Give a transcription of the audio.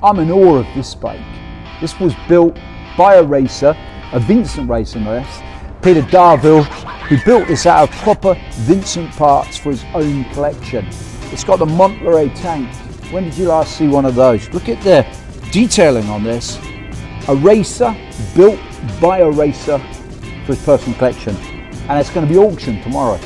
I'm in awe of this bike. This was built by a racer, a Vincent racer no less, Peter Darvill, who built this out of proper Vincent parts for his own collection. It's got the Montlhéry tank. When did you last see one of those? Look at the detailing on this. A racer built by a racer for his personal collection. And it's going to be auctioned tomorrow.